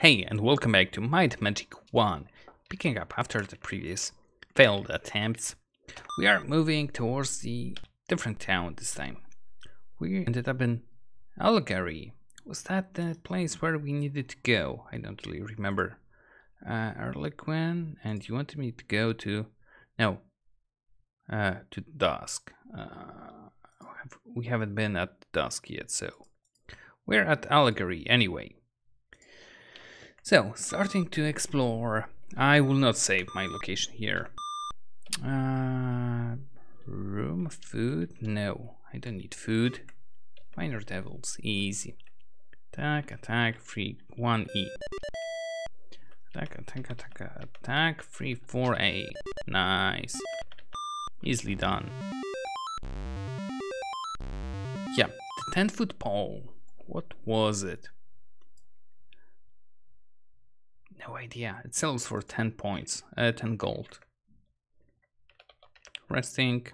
Hey, and welcome back to Might Magic 1. Picking up after the previous failed attempts, we are moving towards the different town this time. We ended up in Algary. Was that the place where we needed to go? I don't really remember. Uh, Erliquin, and you wanted me to go to... No. Uh, to Dusk. Uh, we haven't been at Dusk yet, so... We're at Algary anyway. So, starting to explore. I will not save my location here. Uh, room, food? No, I don't need food. Minor devils, easy. Attack, attack, free 1E. Attack, attack, attack, attack, free 4A. Nice. Easily done. Yeah, the 10 foot pole. What was it? No idea. It sells for 10 points, uh, 10 gold. Resting.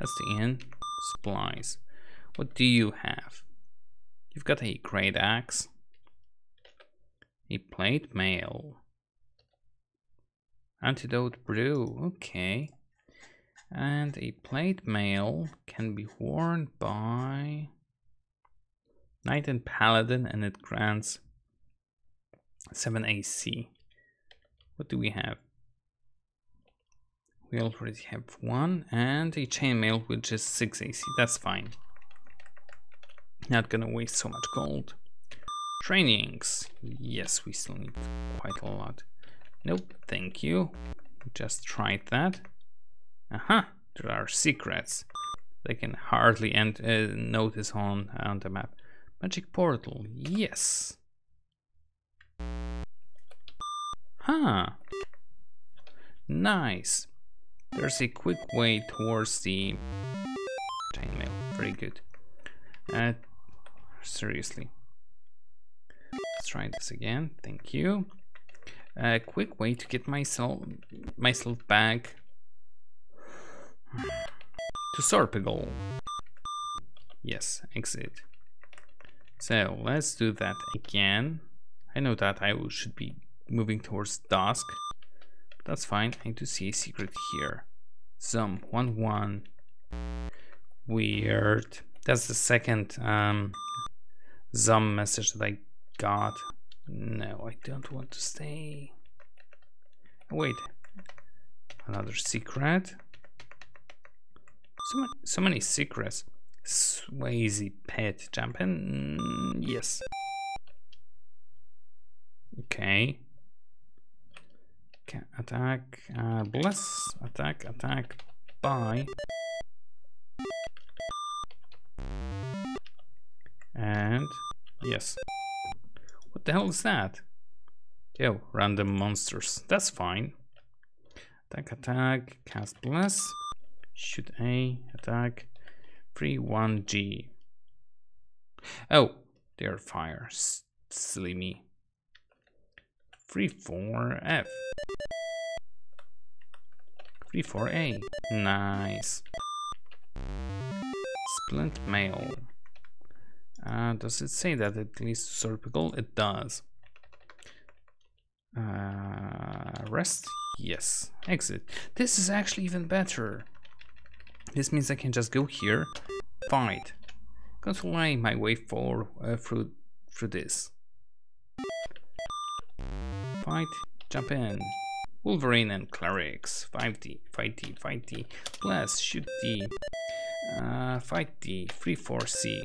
That's the end. Supplies. What do you have? You've got a great axe. A plate mail. Antidote brew. Okay. And a plate mail can be worn by Knight and Paladin and it grants 7 AC. What do we have? We already have one and a chainmail which is 6 AC. That's fine. Not gonna waste so much gold. Trainings. Yes, we still need quite a lot. Nope, thank you. Just tried that. Aha, uh -huh, there are secrets. They can hardly end, uh, notice on, on the map. Magic portal, yes. Huh. Nice. There's a quick way towards the chainmail. Very good. Uh, seriously. Let's try this again. Thank you. A quick way to get myself myself back to Sorpigal. Yes, exit. So let's do that again. I know that I should be moving towards dusk. That's fine. I to see a secret here. Some one one. Weird. That's the second um zoom message that I got. No, I don't want to stay. Wait. Another secret. So, so many secrets. Swaze Pit jumping. Yes. Okay. Attack, uh, bless, attack, attack, buy. And yes. What the hell is that? Yo, random monsters. That's fine. Attack, attack, cast bless, shoot A, attack, free 1G. Oh, they're fire. Silly me. Free 4F. Free 4A. Nice. Splint mail. Uh, does it say that it leads to Sorpigal? It does. Uh, rest? Yes. Exit. This is actually even better. This means I can just go here, fight, control my way forward uh, through through this. Fight, jump in. Wolverine and Clerics. 5D, 5D, 5D. Blast, shoot D. Uh, fight D. 3 4 C.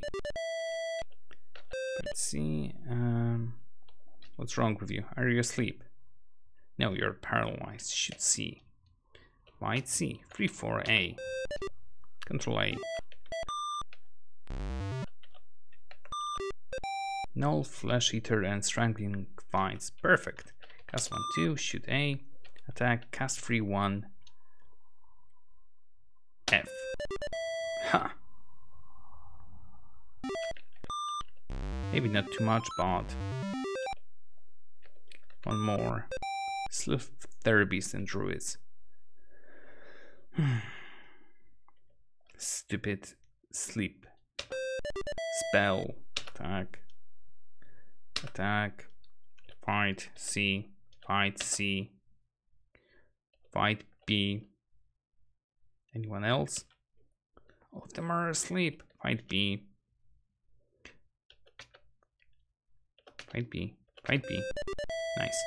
Let's see. Um, what's wrong with you? Are you asleep? No, you're paralyzed. Shoot C. Fight C. 3 4 A. Control A. Null, Flesh Eater, and Strangling Vines. Perfect. Cast 1, 2, shoot A, attack, cast 3, 1, F. Ha! Maybe not too much, but... One more. Sleuth Therapies and Druids. Stupid sleep. Spell. Attack. Attack. fight C, fight C, fight B. Anyone else? All of them are asleep. Fight B. Fight B. Fight B. Nice.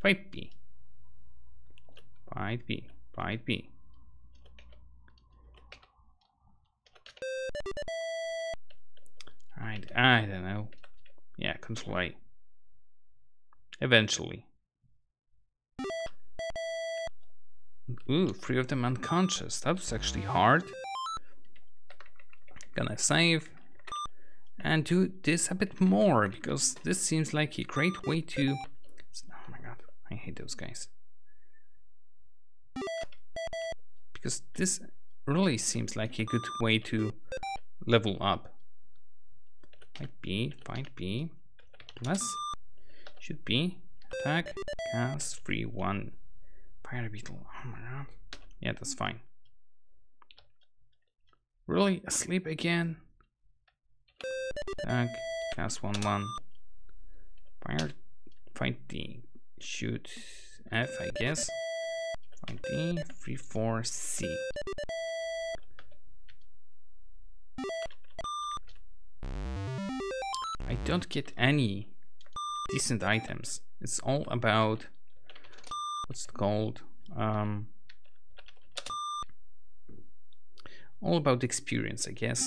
Fight B. Fight B. Fight B. Alright, I don't know. Yeah, control A. Eventually. Ooh, three of them unconscious. That was actually hard. Gonna save. And do this a bit more, because this seems like a great way to... Oh my god, I hate those guys. Because this really seems like a good way to level up. Fight B, fight B, plus should be attack, cast, free one. Fire beetle. Oh my. Yeah, that's fine. Really? Asleep again? Uh, Attack, cast one one. Fire fight D. Shoot F I guess. Fight D, three four C. I don't get any decent items. It's all about what's it called? Um, all about experience, I guess,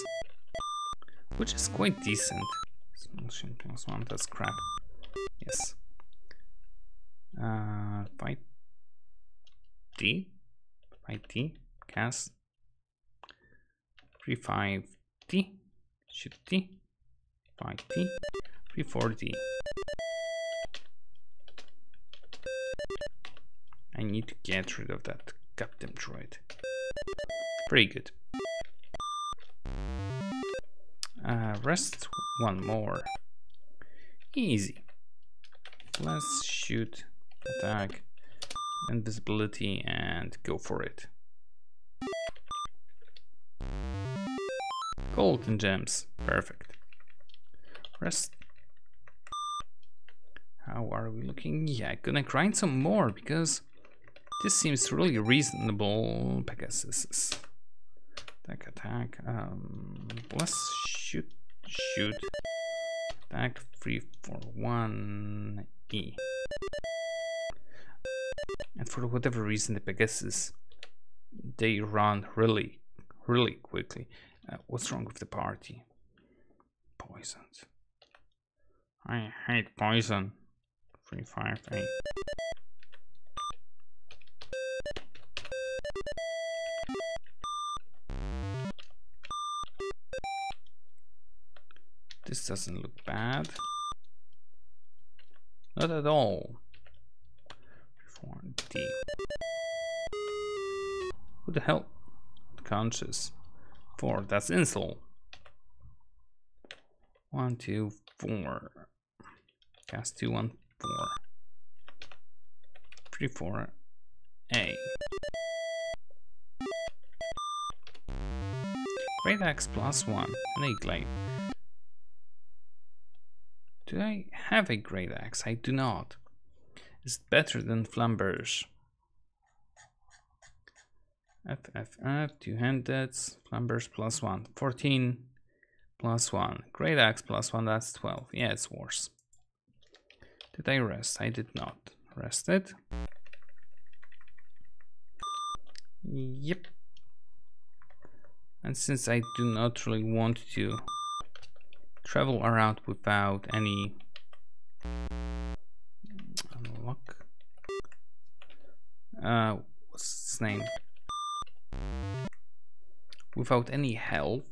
which is quite decent. Plus one, that's crap. Yes. Uh, fight D, fight D, cast three five D, shoot D, fight D, three four D. I need to get rid of that goddamn droid. Pretty good. Uh, rest one more. Easy. Let's shoot, attack, invisibility, and go for it. Golden gems. Perfect. Rest. How are we looking? Yeah, gonna grind some more because this seems really reasonable. Pegasus. Attack, attack. Um, let's shoot, shoot. Attack, three, four, one, E. And for whatever reason, the Pegasus, they run really, really quickly. Uh, what's wrong with the party? Poisoned. I hate poison. Three, five, eight. This doesn't look bad. Not at all. Four D. Who the hell? Conscious. Four. That's insult. One, two, four. Cast two, one, four. Three, four. A. Great Axe plus one. And a glaive. Do I have a great axe? I do not. It's better than Flamberge. F, F, F, two-handed, Flamberge plus one. 14 plus one. Great axe plus one, that's 12. Yeah, it's worse. Did I rest? I did not. Rested. Yep. And since I do not really want to travel around without any unlock. Uh, what's name? Without any health,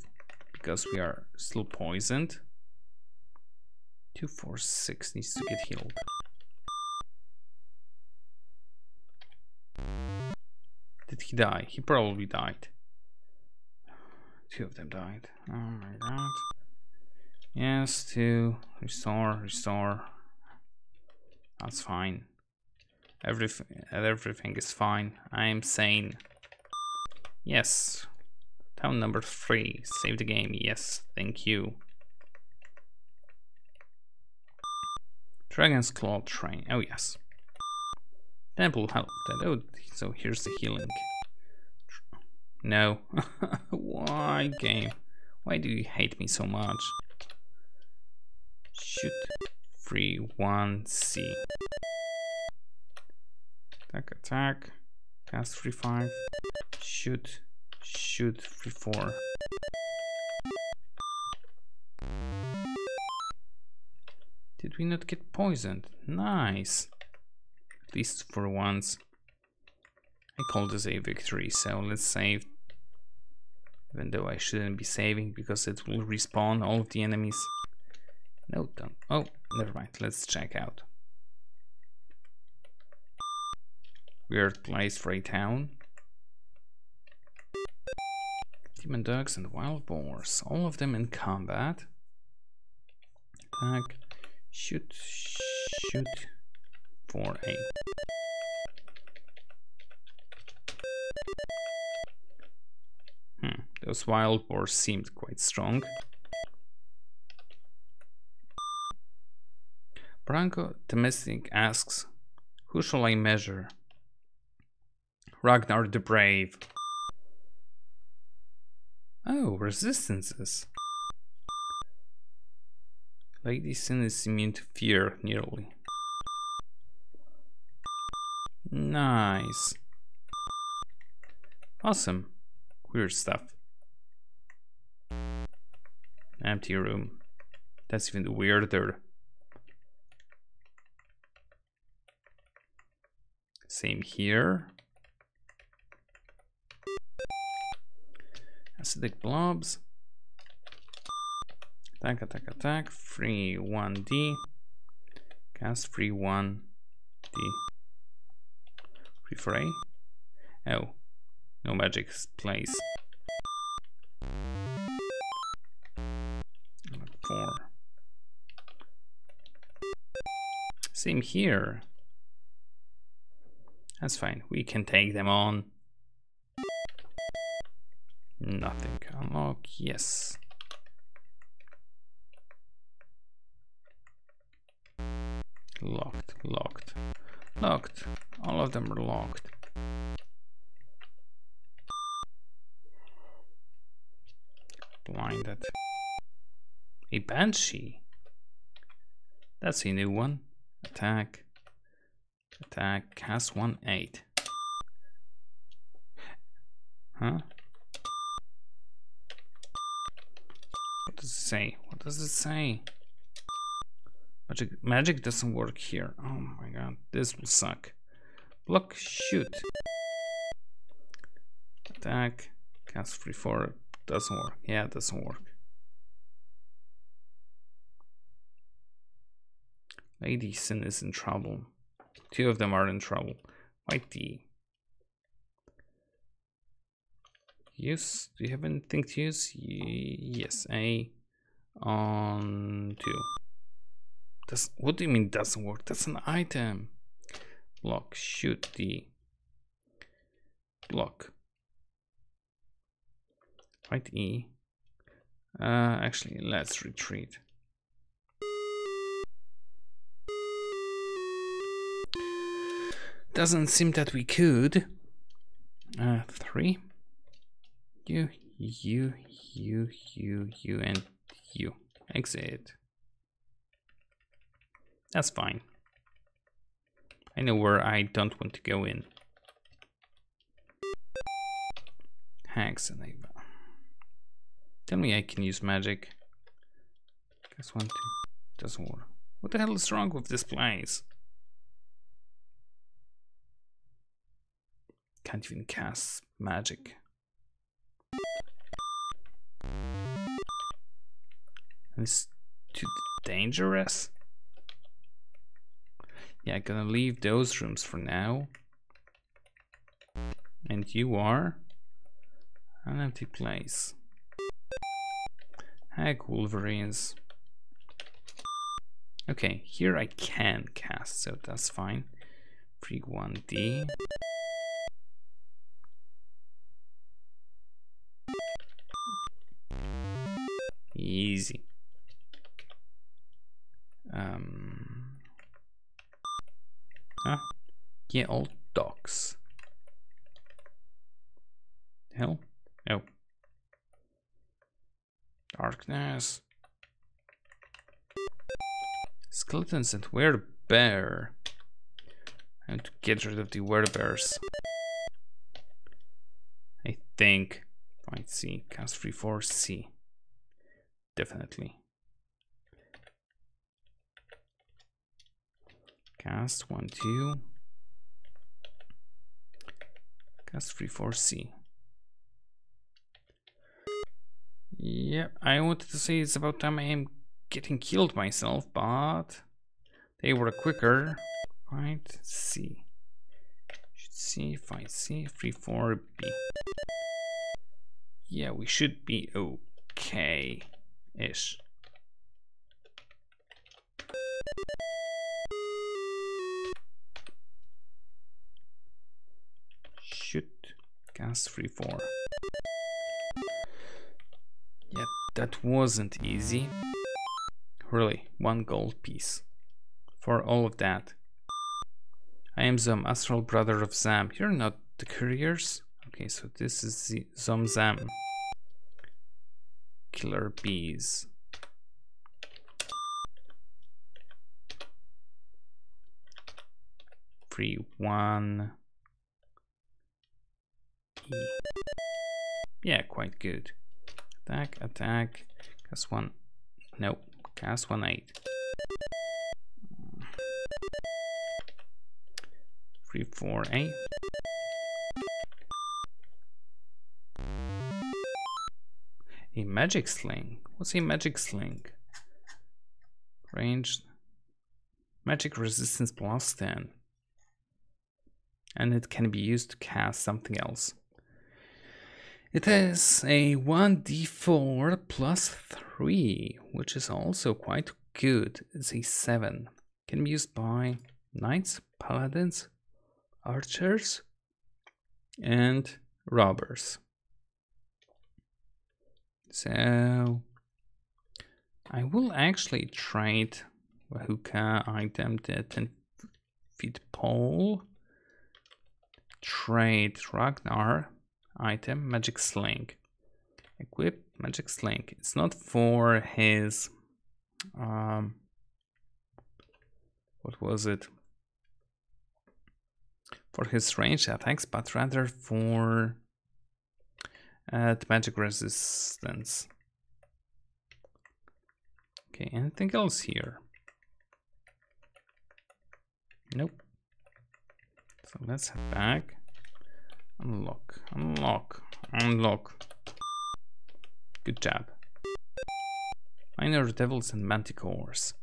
because we are still poisoned. 246 needs to get healed. Did he die? He probably died. Two of them died. Oh my god. Yes, to restore, restore. That's fine. Everything, everything is fine. I am sane. Yes. Town number three. Save the game. Yes, thank you. Dragon's Claw Train. Oh, yes. Temple Health. Oh, so here's the healing. No. Why, game? Why do you hate me so much? Shoot. Free one C. Attack, attack. Cast free five. Shoot. Shoot free four. Did we not get poisoned? Nice. At least for once. I call this a victory, so let's save. Even though I shouldn't be saving because it will respawn all of the enemies. No. Oh, never mind. Let's check out. Weird place for a town. Demon dogs and wild boars, all of them in combat. Attack, shoot, shoot for a. Hmm, those wild boars seemed quite strong. Branko Domestic asks, Who shall I measure? Ragnar the Brave. Oh, resistances. Lady Sin is immune to fear, nearly. Nice. Awesome. Weird stuff. Empty room. That's even weirder. Same here. Acidic blobs. Attack, attack, attack. Free 1D. Cast free 1D. Free for A. Oh. No magic place. Four. Same here. That's fine. We can take them on. Nothing. Unlock. Yes. Locked. Locked. Locked. All of them are locked. Blinded. A Banshee. That's a new one. Attack. Attack. Cast 1 8. Huh? What does it say? What does it say? Magic, magic doesn't work here. Oh my god, this will suck. Block, shoot. Attack, cast free 4. Doesn't work. Yeah, it doesn't work. Lady Sin is in trouble. Two of them are in trouble. White D. Use. Do you have anything to use? Yes. A on two. Does what do you mean doesn't work? That's an item. Block. Shoot D. Block. White E. Uh, actually, let's retreat. Doesn't seem that we could. Uh, three. You, you, you, you, you, and you. Exit. That's fine. I know where I don't want to go in. And Ava. Tell me I can use magic. Guess one, two. Doesn't work. What the hell is wrong with this place? Can't even cast magic. It's too dangerous. Yeah, gonna leave those rooms for now. And you are an empty place. Heck, Wolverines. Okay, here I can cast, so that's fine. Free 1D. Easy. Um, Huh? Yeah, old dogs. Hell? No. Darkness. Skeletons and weird bear. I have to get rid of the weird bears. I think. Might see. Cast free for C. Definitely. Cast one, two. Cast three, four, C. Yeah, I wanted to say it's about time I am getting killed myself, but they were quicker. Right, C. Should C, find C, three, four, B. Yeah, we should be okay-ish. Shoot, gas free four. Yeah, that wasn't easy. Really, one gold piece. For all of that. I am Zom, astral brother of Zam. You're not the couriers? Okay, so this is the Zom Zam. Killer bees. Free one. Yeah, quite good. Attack, attack. Cast one. No, cast one eight. Three, four, eight. A magic sling. What's a magic sling? Range. Magic resistance plus 10. And it can be used to cast something else. It has a 1d4 plus 3, which is also quite good. It's a 7. Can be used by knights, paladins, archers, and robbers. So I will actually trade hookah item, the 10 feet pole, trade Ragnar item, magic sling, equip magic sling. It's not for his, um, what was it? For his range attacks, but rather for the magic resistance. Okay, anything else here? Nope. So let's head back. Unlock, unlock, unlock. Good job. Minor devils and manticores.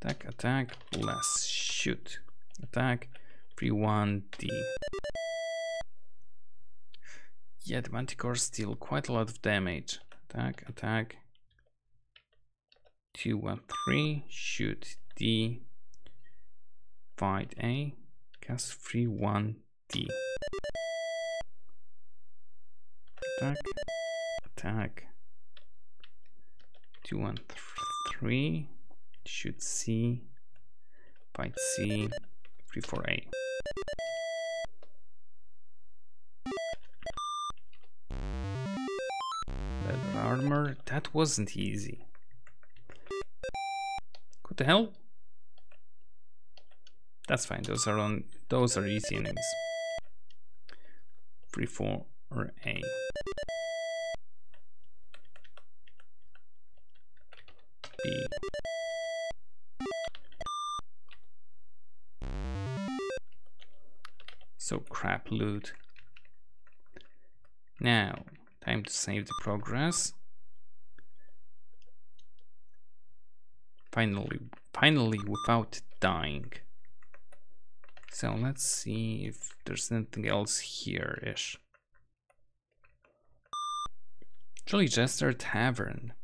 Attack, attack, bless, shoot. Attack, free 1D. Yeah, the manticores deal quite a lot of damage. Attack, attack. 2, 1, 3, shoot. D. Fight A, cast free 1 D. Attack, attack, two, one, th three, shoot C, fight C, three, four, A. That wasn't easy. What the hell? That's fine, those are on those are easy enemies. Three, four, or A. B. So crap loot. Now, time to save the progress. Finally, finally without dying. So let's see if there's anything else here-ish. Jolly Jester Tavern.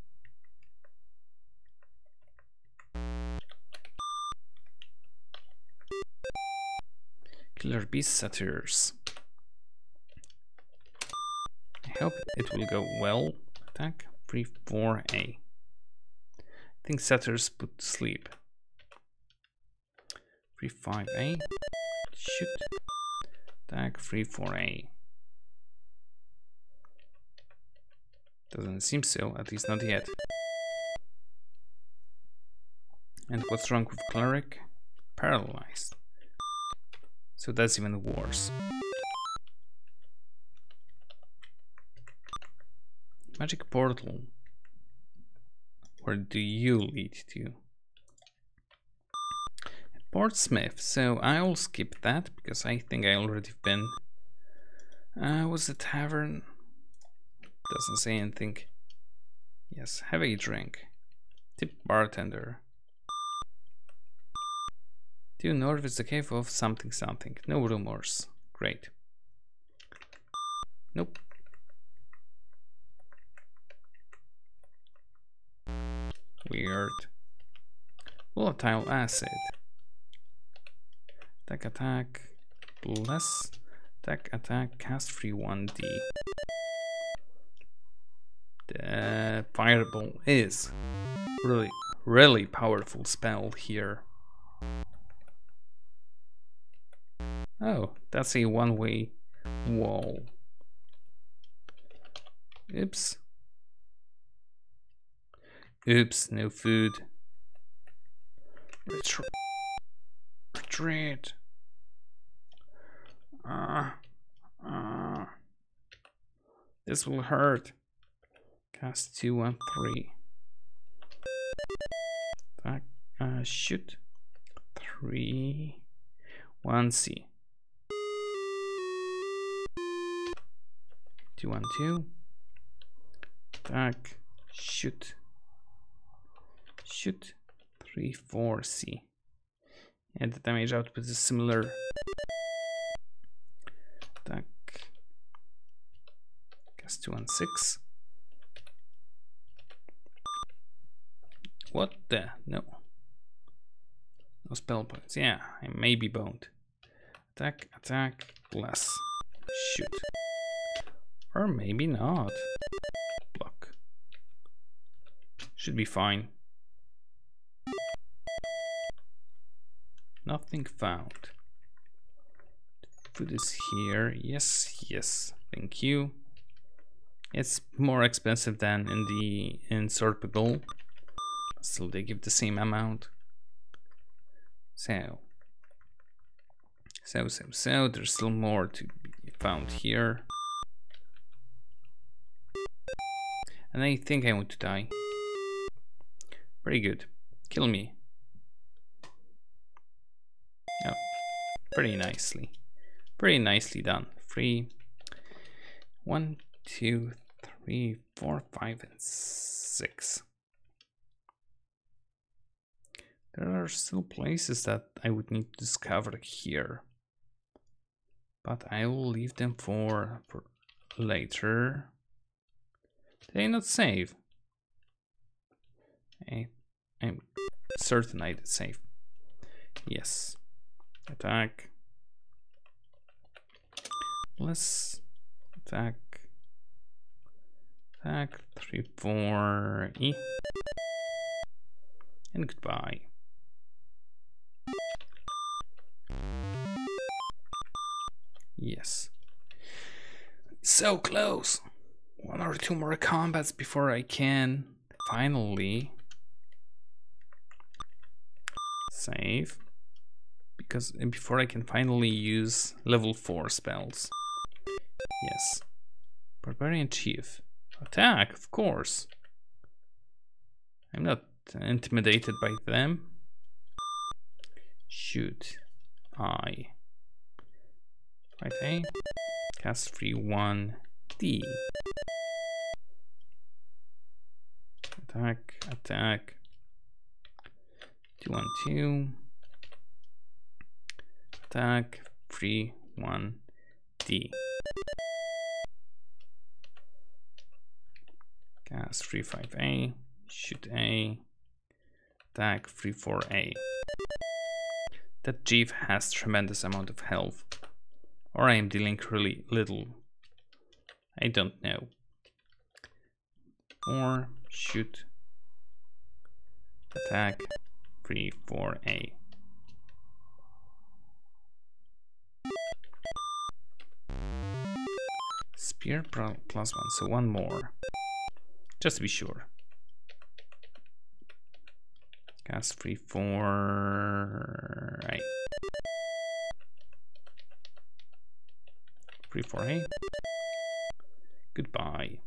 Killer Beast Satyrs. I hope it will go well. Attack 3 4A. I think Satyrs put to sleep. 3 5A. Shoot. Tag 3 4A. Doesn't seem so, at least not yet. And what's wrong with Cleric? Paralyzed. So that's even worse. Magic portal. Where do you lead to? Portsmouth, so I'll skip that because I think I already been. Uh, was the tavern? Doesn't say anything. Yes, have a drink. Tip bartender. Due north is the cave of something something. No rumors. Great. Nope. Weird. Volatile acid. Attack, attack. Bless. Attack, attack. Cast free 1d. The fireball is really, really powerful spell here. Oh, that's a one-way wall. Oops. Oops, no food. Retreat. Retreat. Ah. Uh, uh. This will hurt. Cast two, one, three. Back, uh, shoot. Three, one, C. Two, one, two. Back, shoot. Shoot. Three, four, C. And the damage output is similar. Attack. Cast two, one, six. What the? No. No spell points. Yeah, I may be boned. Attack, attack, bless. Shoot. Or maybe not. Block. Should be fine. Nothing found. Food is here. Yes, yes. Thank you. It's more expensive than in the in Sorpigal. Still, they give the same amount. So, so, so, so, there's still more to be found here. And I think I want to die. Very good. Kill me. Oh, pretty nicely. Pretty nicely done. Three, one, two, three, four, five, and six. There are still places that I would need to discover here. But I will leave them for, for later. Did I not save? I, I'm certain I did save. Yes. Attack. Let's attack. Attack 3 4 E. And goodbye. Yes. So close. One or two more combats before I can finally save. Because before I can finally use level 4 spells. Yes. Barbarian Chief. Attack, of course. I'm not intimidated by them. Shoot. I. Right A. Cast free one D. Attack, attack. Two one two. Attack, free one D. Cast free five A. Shoot A. Attack free four A. That Jeeve has tremendous amount of health. Or I am dealing really little. I don't know. Or shoot. Attack. 3, 4, A. fear plus one, so one more. Just to be sure. Cast free four. Right. Free four, hey? Goodbye.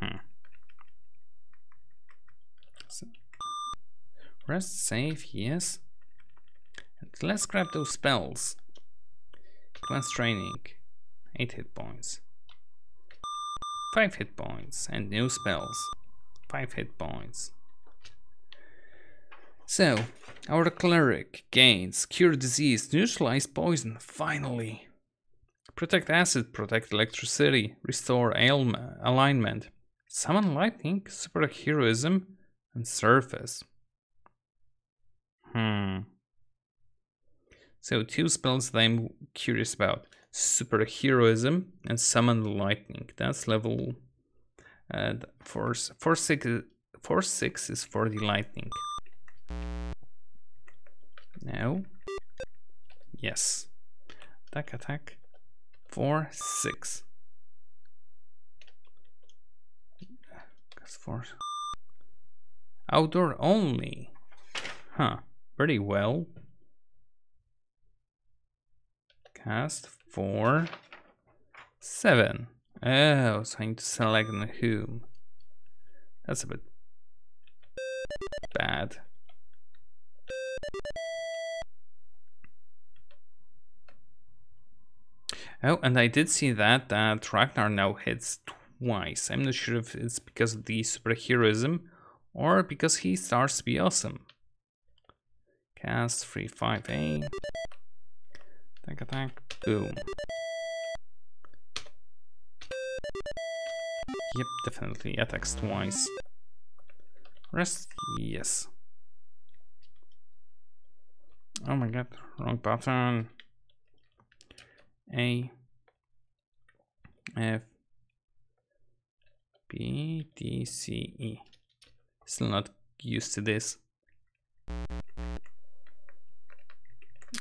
Hmm. Rest save, yes. And let's grab those spells. Advanced training. 8 hit points. 5 hit points. And new spells. 5 hit points. So, our cleric gains cure disease, neutralize poison, finally. Protect acid, protect electricity, restore alignment, summon lightning, superheroism, and surface. Hmm. So two spells that I'm curious about. Superheroism and summon lightning. That's level uh, six is for the lightning. Now, Yes. Attack, attack. Four, six. That's four. Outdoor only. Huh. Pretty well. Cast four, seven. Oh, so I need to select whom. That's a bit bad. Oh, and I did see that that Ragnar now hits twice. I'm not sure if it's because of the superheroism or because he starts to be awesome. Cast 3 5A. Attack, attack, boom. Yep, definitely attacks twice. Rest, yes. Oh my god, wrong button. A F B D C E. Still not used to this.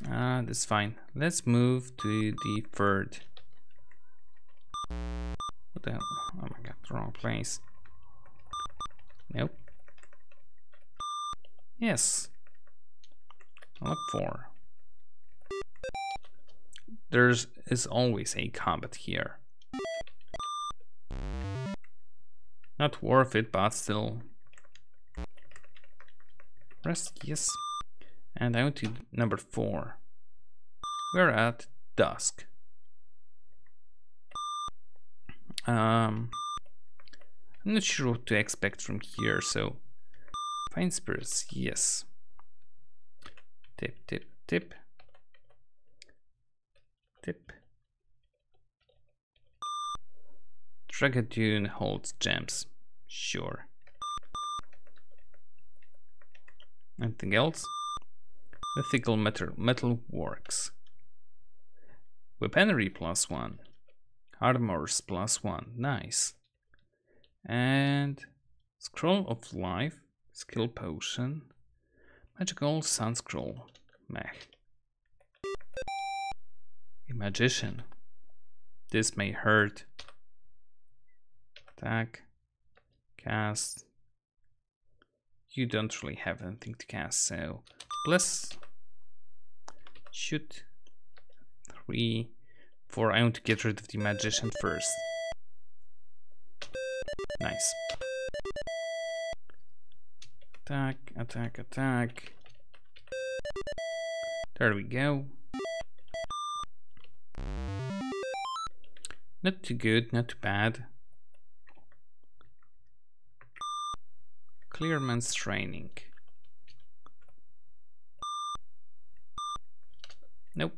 Ah, that's fine. Let's move to the third. What the hell? Oh my god, wrong place. Nope. Yes. Look for there's is always a combat here. Not worth it, but still. Rest, yes. And I went to number four. We're at dusk. Um, I'm not sure what to expect from here, so find spirits, yes. Tip, tip, tip tip. Dragadune holds gems. Sure. Anything else? Mythical metal, metal works. Weaponry plus one. Armors plus one. Nice. And Scroll of Life. Skill Potion. Magical Sun Scroll. Meh. A magician. This may hurt. Attack. Cast. You don't really have anything to cast, so plus Shoot. Three. Four. I want to get rid of the magician first. Nice. Attack, attack, attack. There we go. Not too good, not too bad. Clearman's training. Nope.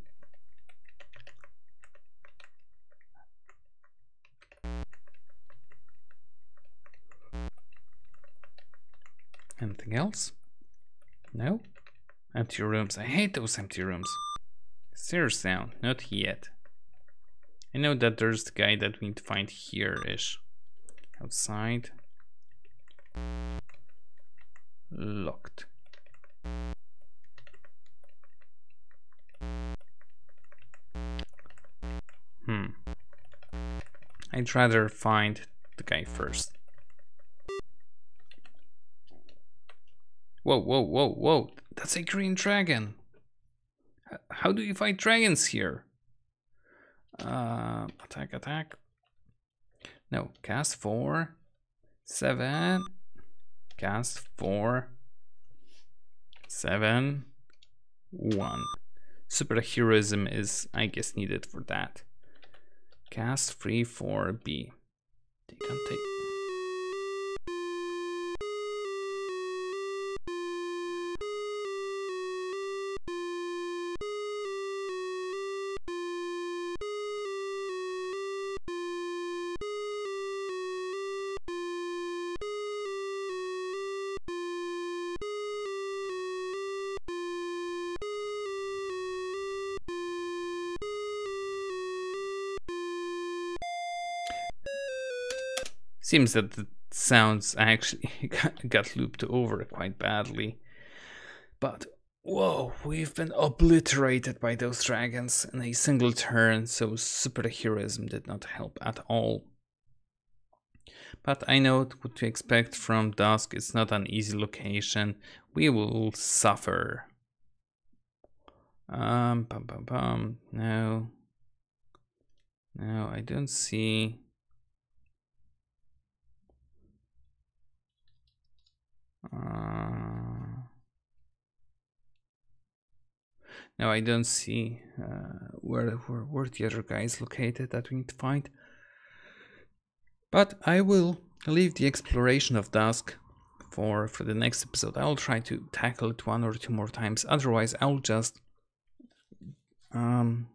Anything else? No? Empty rooms. I hate those empty rooms. Stairs down. Not yet. I know that there's the guy that we need to find here-ish. Outside locked. Hmm. I'd rather find the guy first. Whoa, whoa, whoa, whoa. That's a green dragon. How do you fight dragons here? Uh, attack, attack. No, cast four, seven cast four, seven, one. Superheroism is, I guess, needed for that. Cast three, four, B. Take. Seems that the sounds actually got looped over quite badly. But whoa, we've been obliterated by those dragons in a single turn, so superheroism did not help at all. But I know what to expect from Dusk. It's not an easy location. We will suffer. Um, pum pum pum. No. No, I don't see. Uh, no, I don't see uh, where, where where the other guy is located that we need to find. But I will leave the exploration of Dusk for for the next episode. I'll try to tackle it one or two more times. Otherwise, I'll just um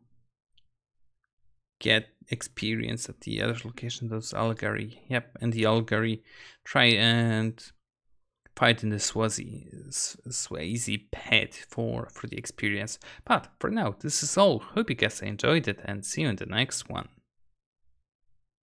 get experience at the other location. Those Algary, yep, and the Algary. Try and fighting the Swaze Swaze Pit for for the experience. But for now, this is all. Hope you guys enjoyed it and see you in the next one.